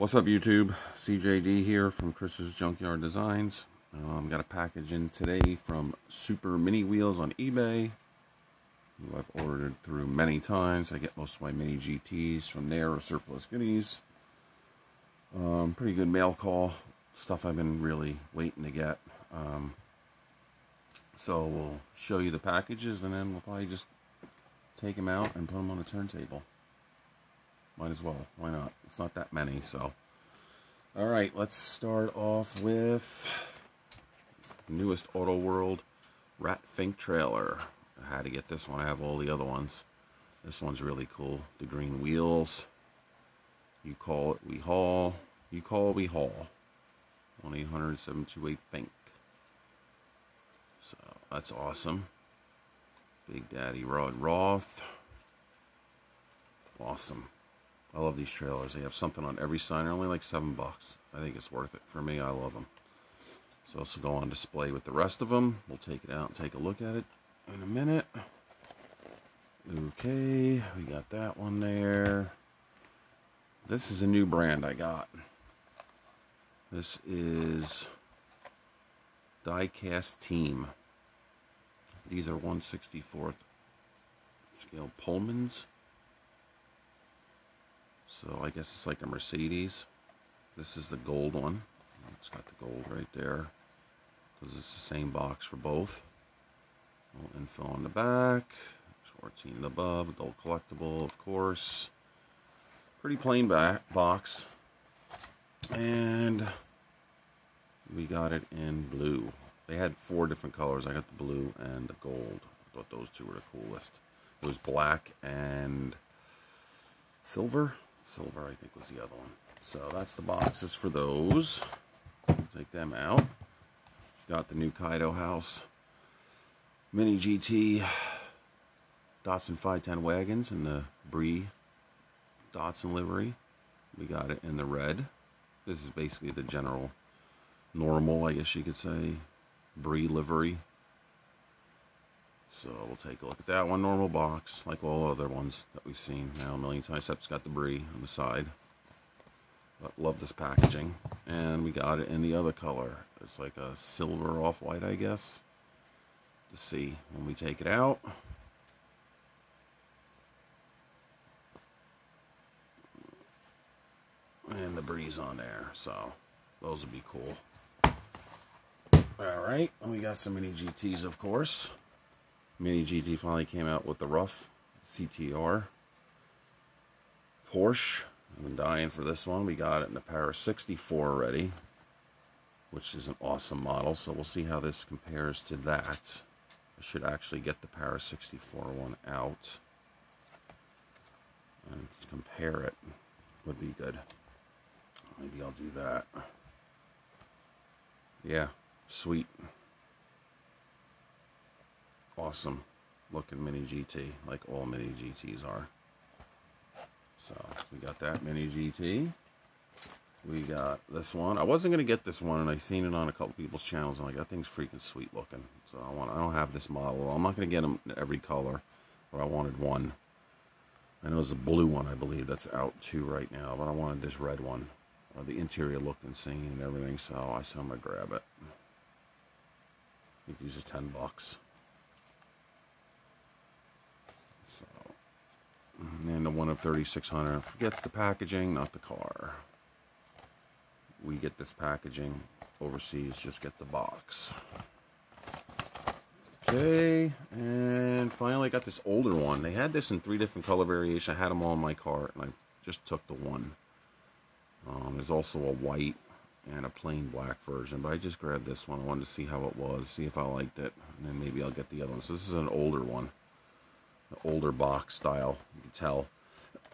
What's up YouTube? CJD here from Chris's Junkyard Designs. Um, got a package in today from Super Mini Wheels on eBay. Who I've ordered through many times. I get most of my mini GTs from there or surplus goodies. Um, pretty good mail call. Stuff I've been really waiting to get. Um, so we'll show you the packages and then we'll probably just take them out and put them on the turntable. Might as well. Why not? It's not that many, so. All right, let's start off with newest Auto World Rat Fink trailer. I had to get this one. I have all the other ones. This one's really cool. The green wheels. You call it, we haul. You call, we haul. 1-800-728-FINK. So, that's awesome. Big Daddy Rod Roth. Awesome. I love these trailers. They have something on every sign. They're only like seven bucks. I think it's worth it. For me, I love them. So this will go on display with the rest of them. We'll take it out and take a look at it in a minute. Okay, we got that one there. This is a new brand I got. This is Diecast Team. These are 164th scale Pullmans. So I guess it's like a Mercedes. This is the gold one. It's got the gold right there. Because it's the same box for both. Little info on the back. 14 above. Gold collectible, of course. Pretty plain back box. And we got it in blue. They had four different colors. I got the blue and the gold. I thought those two were the coolest. It was black and silver silver I think was the other one. So that's the boxes for those. Take them out. Got the new Kaido house. Mini GT Datsun 510 wagons in the BRE Datsun livery. We got it in the red. This is basically the general normal, I guess you could say, BRE livery. So we'll take a look at that one. Normal box, like all other ones that we've seen now a million times. Except it's got the BRE on the side. But love this packaging. And we got it in the other color. It's like a silver off-white, I guess. To see when we take it out. And the breeze on there. So those would be cool. Alright, and we got some mini GTs, of course. Mini GT finally came out with the RUF CTR. Porsche, I've been dying for this one. We got it in the Para 64 already, which is an awesome model. So we'll see how this compares to that. I should actually get the Para 64 one out and compare it. Would be good. Maybe I'll do that. Yeah, sweet awesome looking mini GT, like all mini GTs are. So we got that mini GT. We got this one. I wasn't gonna get this one, and I seen it on a couple people's channels. And like that thing's freaking sweet looking. So I want. I don't have this model. I'm not gonna get them every color, but I wanted one. I know it's a blue one, I believe, that's out too right now, but I wanted this red one. Uh, the interior looked insane and everything, so I said I'm gonna grab it. I think these are 10 bucks. And the one of 3600 forgets the packaging, not the car. We get this packaging overseas, just get the box. Okay, and finally I got this older one. They had this in three different color variations. I had them all in my cart, and I just took the one. Um, there's also a white and a plain black version, but I just grabbed this one. I wanted to see how it was, see if I liked it, and then maybe I'll get the other one. So this is an older one older box style. You can tell.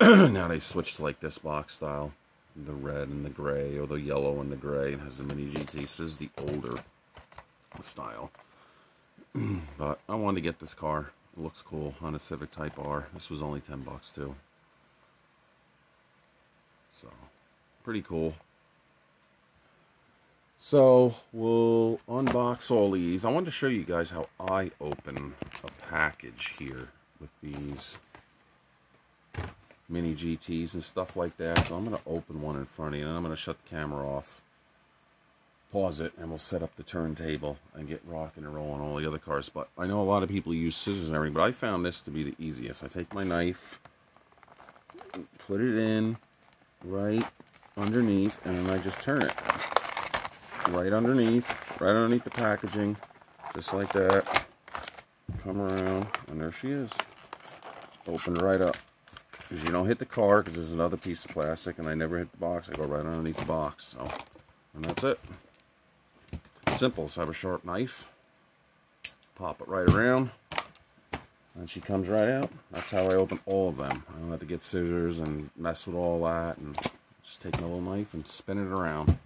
now they switched to like this box style. The red and the gray, or the yellow and the gray. It has the mini GT. So this is the older style. but I wanted to get this car. It looks cool on a Civic Type R. This was only 10 bucks too. So, pretty cool. So, we'll unbox all these. I wanted to show you guys how I open a package here with these mini GTs and stuff like that. So I'm going to open one in front of you and I'm going to shut the camera off. Pause it and we'll set up the turntable and get rocking and rolling all the other cars. But I know a lot of people use scissors and everything, but I found this to be the easiest. I take my knife, put it in right underneath, and then I just turn it. Right underneath, right underneath the packaging, just like that. Come around, and there she is. Open right up. Because you don't hit the car, because there's another piece of plastic, and I never hit the box. I go right underneath the box. So, and that's it. Simple. So I have a sharp knife. Pop it right around. And she comes right out. That's how I open all of them. I don't have to get scissors and mess with all that. And just take my little knife and spin it around.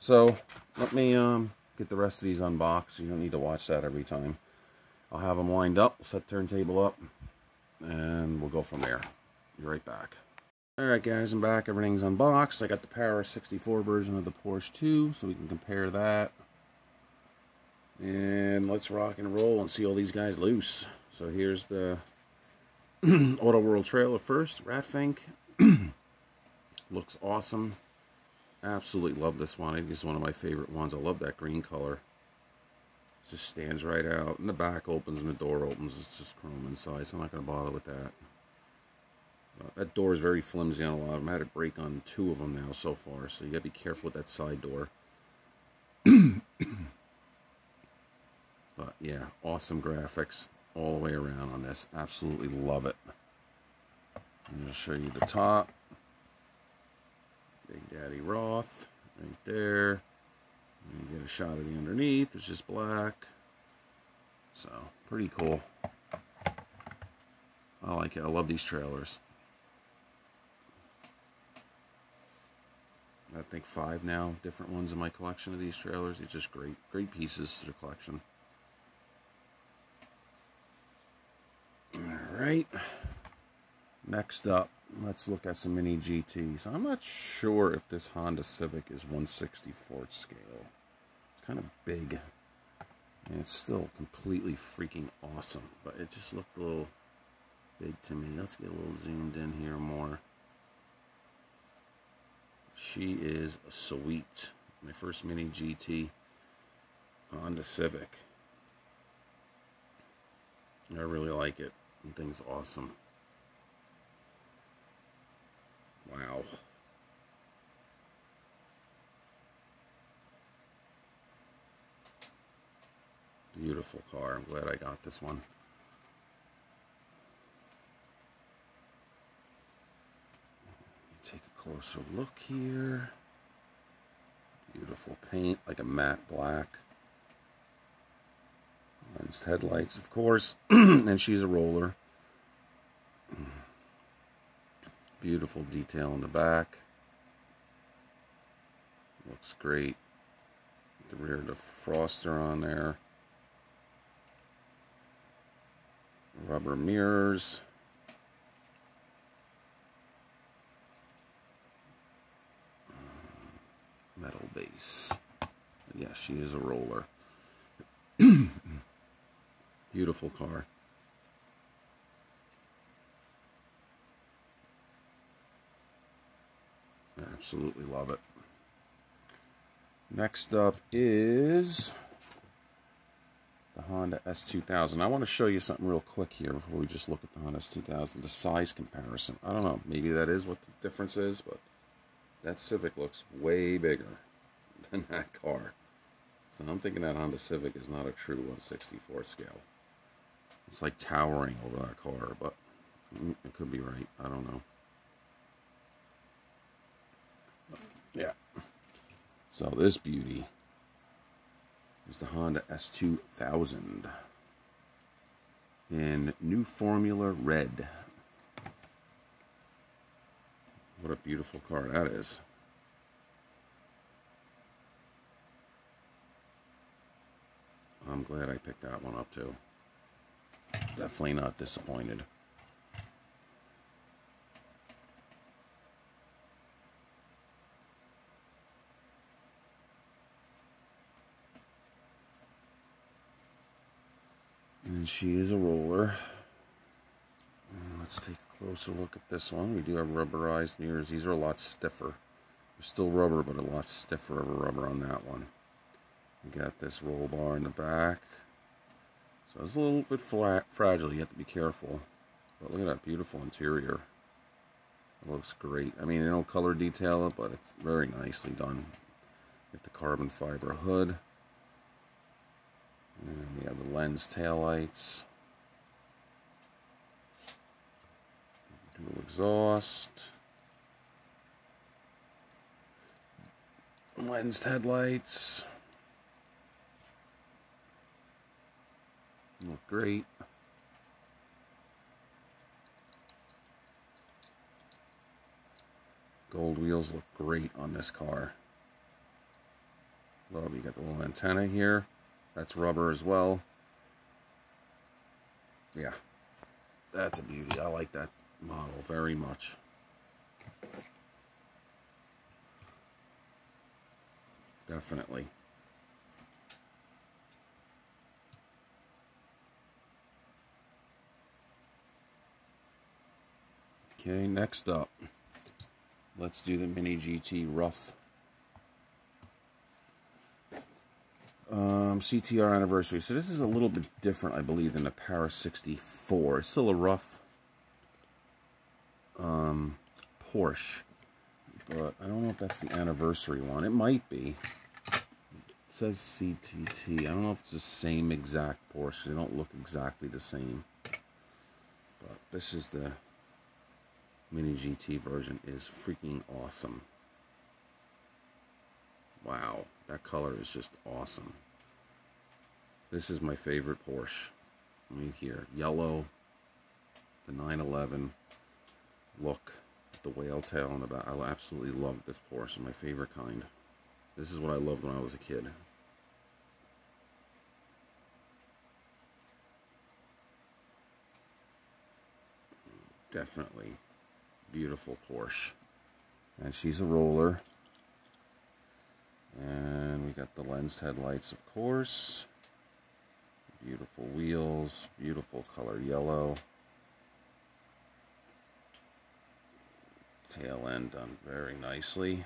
So, let me um, get the rest of these unboxed. You don't need to watch that every time. I'll have them lined up. set turntable up. And we'll go from there. Be right back. Alright guys, I'm back. Everything's unboxed. I got the Para 64 version of the Porsche 2. So we can compare that. And let's rock and roll and see all these guys loose. So here's the Auto World trailer first. Ratfink. Looks awesome. Absolutely love this one. I think it's one of my favorite ones. I love that green color. Just stands right out. And the back opens and the door opens. It's just chrome inside, so I'm not going to bother with that. Uh, that door is very flimsy on a lot of them. I had a break on two of them now so far, so you got to be careful with that side door. but yeah, awesome graphics all the way around on this. Absolutely love it. I'm going to show you the top. Big Daddy Roth right there. And get a shot of the underneath. It's just black. So, pretty cool. I like it. I love these trailers. I think five now different ones in my collection of these trailers. It's just great, great pieces to the collection. All right. Next up, let's look at some mini GTs. I'm not sure if this Honda Civic is 164th scale. It's kind of big. And it's still completely freaking awesome. But it just looked a little big to me. Let's get a little zoomed in here more. She is sweet. My first mini GT Honda Civic. I really like it. The thing's awesome. Wow. Beautiful car. I'm glad I got this one. Take a closer look here. Beautiful paint, like a matte black. Lensed headlights, of course. and she's a roller. Beautiful detail in the back. Looks great. The rear defroster on there. Rubber mirrors. Uh, metal base. Yeah, she is a roller. Beautiful car. Absolutely love it. Next up is the Honda S2000. I want to show you something real quick here before we just look at the Honda S2000. The size comparison. I don't know. Maybe that is what the difference is, but that Civic looks way bigger than that car. So I'm thinking that Honda Civic is not a true 164 scale. It's like towering over that car, but mm, it could be right. I don't know. Yeah. So this beauty is the Honda S2000 in new formula red. What a beautiful car that is. I'm glad I picked that one up too. Definitely not disappointed. And she is a roller. Let's take a Closer look at this one. We do have rubberized mirrors. These are a lot stiffer. They're still rubber, but a lot stiffer of a rubber on that one. We got this roll bar in the back. So it's a little bit flat, fragile. You have to be careful. But look at that beautiful interior. It looks great. I mean, don't color detail but it's very nicely done. Get the carbon fiber hood. And we have the lens tail lights. Dual exhaust. Lens headlights. Look great. Gold wheels look great on this car. Love, you got the little antenna here. That's rubber as well. Yeah, that's a beauty. I like that model very much. Definitely. Okay, next up, let's do the Mini GT RUF um, CTR anniversary. So this is a little bit different, I believe, than the Para 64. It's still a RUF um, Porsche, but I don't know if that's the anniversary one. It might be. It says CTT. I don't know if it's the same exact Porsche. They don't look exactly the same. But this is the Mini GT version is freaking awesome. Wow, that color is just awesome. This is my favorite Porsche. Right here, yellow, the 911 look, at the whale tail on the back. I absolutely love this Porsche. my favorite kind. This is what I loved when I was a kid. Definitely beautiful Porsche. And she's a roller. And we got the lens headlights, of course. Beautiful wheels, beautiful color yellow. Tail end done very nicely.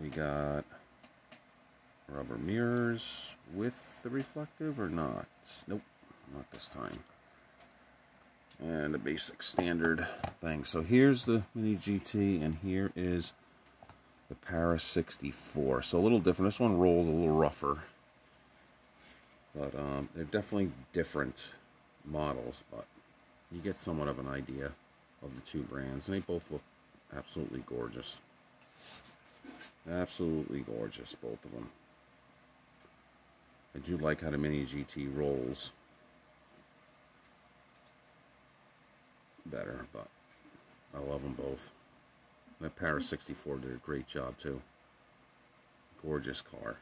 We got rubber mirrors with the reflective or not? Nope, not this time and a basic standard thing. So here's the Mini GT, and here is the Para 64. So a little different. This one rolls a little rougher. But um, they're definitely different models, but you get somewhat of an idea of the two brands. And they both look absolutely gorgeous. Absolutely gorgeous, both of them. I do like how the Mini GT rolls. Better, but I love them both. That Para mm-hmm. 64 did a great job too. Gorgeous car.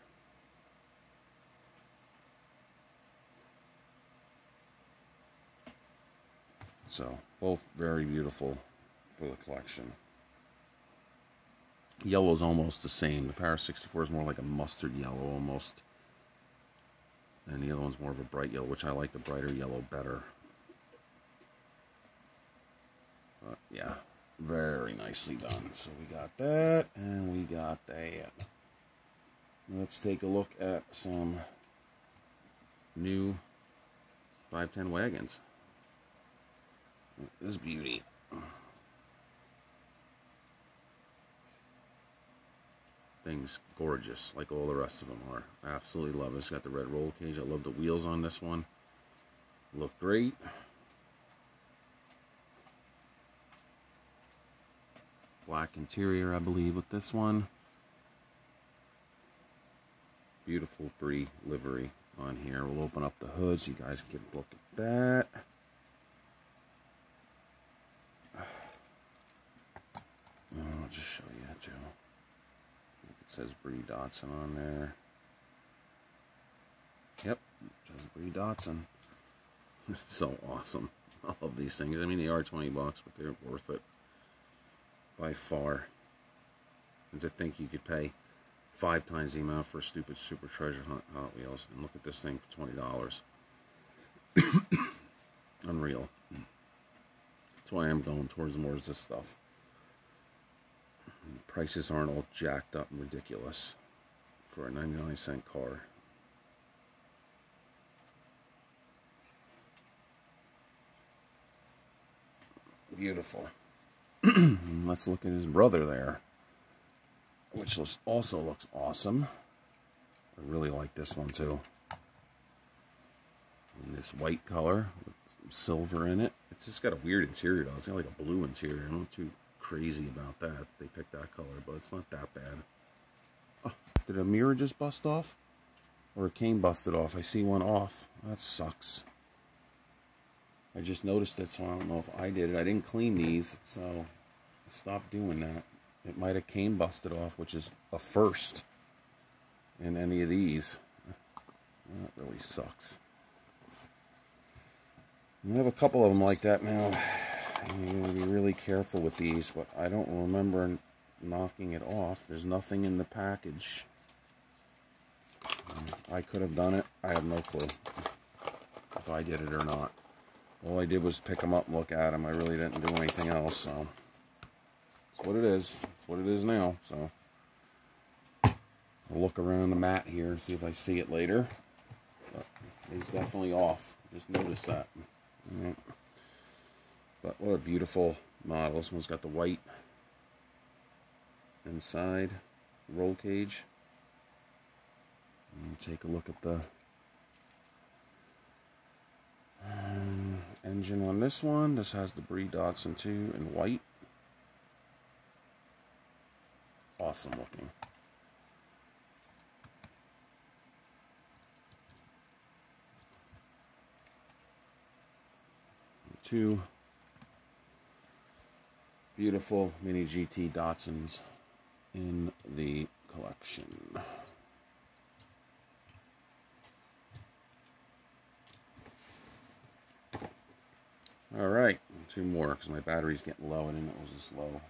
So, both very beautiful for the collection. Yellow is almost the same. The Para 64 is more like a mustard yellow almost. And the other one's more of a bright yellow, which I like the brighter yellow better. But yeah, very nicely done. So we got that, and we got that. Let's take a look at some new 510 wagons. This beauty. Thing's gorgeous, like all the rest of them are. I absolutely love it. It's got the red roll cage. I love the wheels on this one. Look great. Black interior, I believe, with this one. Beautiful BRE livery on here. We'll open up the hood so you guys can get a look at that. Oh, I'll just show you, Joe. It says BRE Datsun on there. Yep, says BRE Datsun. so awesome. I love these things. I mean, they are 20 bucks, but they're worth it by far. And to think you could pay five times the amount for a stupid Super Treasure Hunt Hot Wheels. And look at this thing for $20. Unreal. That's why I'm going towards more of this stuff. Prices aren't all jacked up and ridiculous for a 99 cent car. Beautiful. Let's look at his brother there, which also looks awesome. I really like this one too. In this white color with silver in it. It's just got a weird interior though. It's got like a blue interior. I'm not too crazy about that. They picked that color, but it's not that bad. Oh, did a mirror just bust off? Or a cane busted off? I see one off. That sucks. I just noticed it, so I don't know if I did it. I didn't clean these, so I stopped doing that. It might have came busted off, which is a first in any of these. That really sucks. We have a couple of them like that now. You need to be really careful with these, but I don't remember knocking it off. There's nothing in the package. I could have done it. I have no clue if I did it or not. All I did was pick them up and look at them. I really didn't do anything else, so it's what it is. It's what it is now, so I'll look around the mat here and see if I see it later. But it's definitely off. Just noticed that. But what a beautiful model. This one's got the white inside roll cage. Take a look at the um, engine on this one. This has the BRE Datsun 2 in white. Awesome looking. Two beautiful mini GT Datsuns in the collection. All right, two more because my battery's getting low. Know it was this low.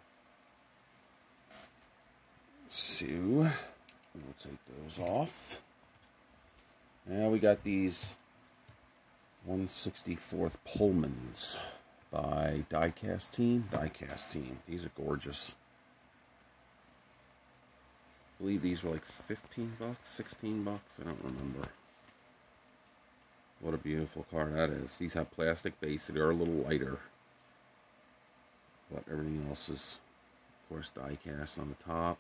So, we'll take those off. Now we got these 164th Pullmans by Diecast Team. Diecast Team. These are gorgeous. I believe these were like 15 bucks, 16 bucks. I don't remember. What a beautiful car that is. These have plastic base. They are a little lighter. But everything else is, of course, die cast on the top.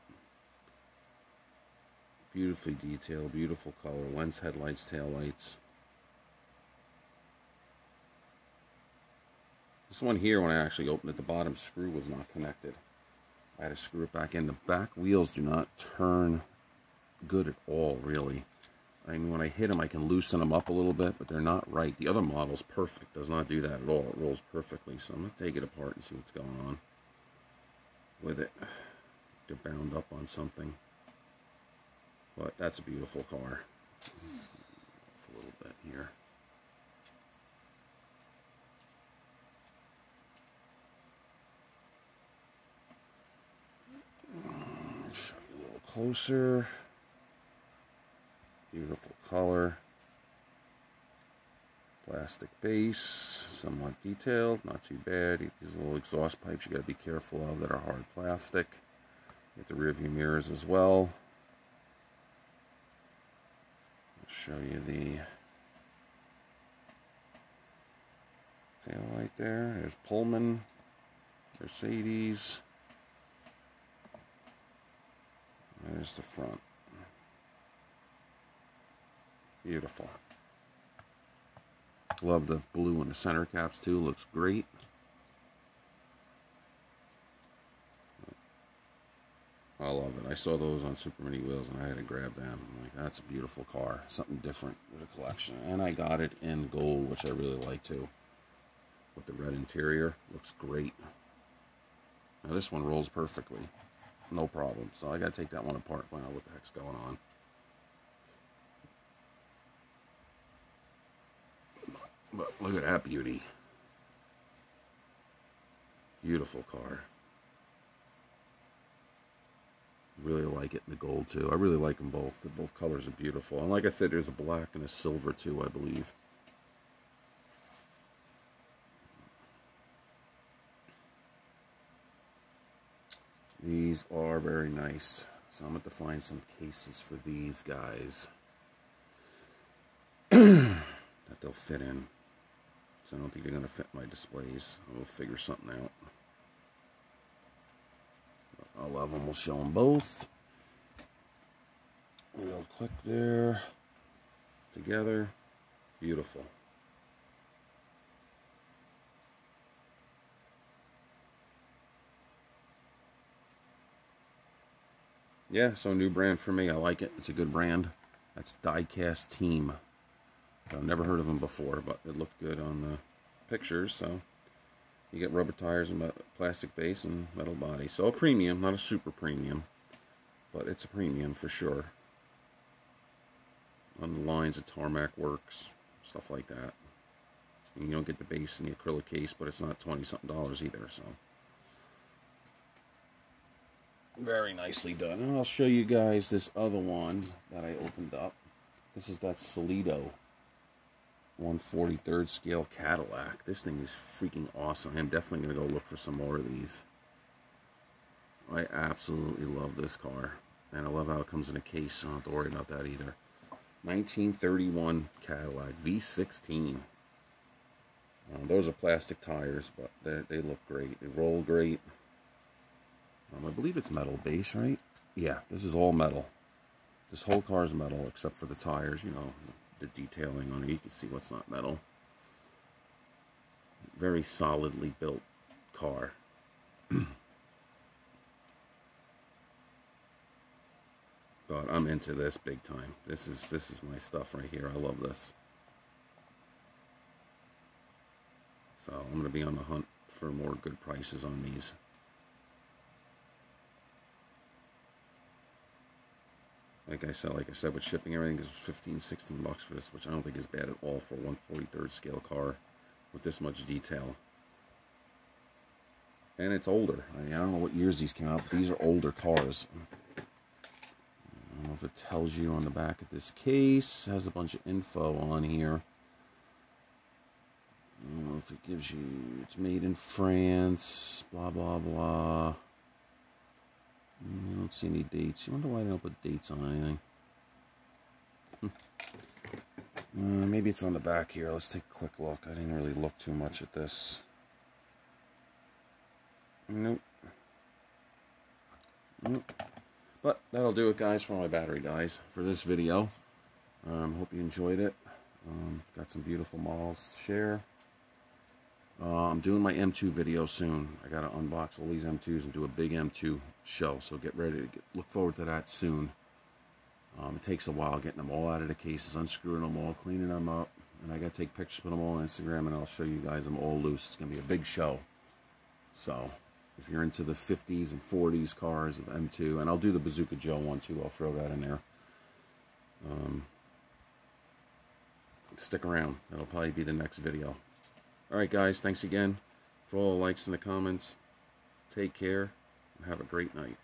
Beautifully detailed, beautiful color. Lens headlights, tail lights. This one here, when I actually opened it, the bottom screw was not connected. I had to screw it back in. The back wheels do not turn good at all, really. I mean, when I hit them, I can loosen them up a little bit, but they're not right. The other model's perfect. Does not do that at all. It rolls perfectly. So I'm going to take it apart and see what's going on with it. They're bound up on something. But that's a beautiful car. A little bit here. Show you a little closer. Beautiful color. Plastic base, somewhat detailed, not too bad. These little exhaust pipes you got to be careful of that are hard plastic. Get the rear view mirrors as well. I'll show you the tail light there. There's Pullman, Mercedes. There's the front. Beautiful. Love the blue in the center caps too. Looks great. I love it. I saw those on Super Mini Wheels and I had to grab them. I'm like, that's a beautiful car. Something different with a collection. And I got it in gold, which I really like too. With the red interior. Looks great. Now this one rolls perfectly. No problem. So I got to take that one apart find out what the heck's going on. But look at that beauty. Beautiful car. Really like it in the gold too. I really like them both. The both colors are beautiful. And like I said, there's a black and a silver too, I believe. These are very nice. So I'm going to find some cases for these guys. that they'll fit in. So I don't think they're going to fit my displays. We'll figure something out. I'll have them. We'll show them both. Real quick there. Together. Beautiful. Yeah, so new brand for me. I like it. It's a good brand. That's Diecast Team. I've never heard of them before, but it looked good on the pictures. So you get rubber tires and plastic base and metal body. So a premium, not a super premium, but it's a premium for sure. On the lines, of tarmac works, stuff like that. And you don't get the base in the acrylic case, but it's not 20 something dollars either. So very nicely done. And I'll show you guys this other one that I opened up. This is that Solido 143rd scale Cadillac. This thing is freaking awesome. I'm definitely going to go look for some more of these. I absolutely love this car. And I love how it comes in a case, I don't have to worry about that either. 1931 Cadillac V16. Um, those are plastic tires, but they look great. They roll great. Um, I believe it's metal base, right? Yeah, this is all metal. This whole car is metal except for the tires, you know, the detailing on it. You can see what's not metal. Very solidly built car. but I'm into this big time. This is this is my stuff right here. I love this. So I'm going to be on the hunt for more good prices on these. Like I said, like I said, with shipping, everything is 15, 16 bucks for this, which I don't think is bad at all for a 143rd scale car with this much detail. And it's older. I, mean, I don't know what years these came out, but these are older cars. I don't know if it tells you on the back of this case. It has a bunch of info on here. I don't know if it gives you, it's made in France, blah, blah, blah. I don't see any dates. You wonder why they don't put dates on anything. Hmm. Uh, maybe it's on the back here. Let's take a quick look. I didn't really look too much at this. Nope. Nope. But that'll do it, guys, for my battery dies for this video. Um, hope you enjoyed it. Um, got some beautiful models to share. Uh, I'm doing my M2 video soon. I got to unbox all these M2s and do a big M2 show. So get ready to get, look forward to that soon. Um, it takes a while getting them all out of the cases, unscrewing them all, cleaning them up. And I got to take pictures, put them all on Instagram, and I'll show you guys them all loose. It's going to be a big show. So if you're into the 50s and 40s cars of M2, and I'll do the Bazooka Joe one too. I'll throw that in there. Um, stick around. That'll probably be the next video. Alright guys, thanks again for all the likes and the comments. Take care and have a great night.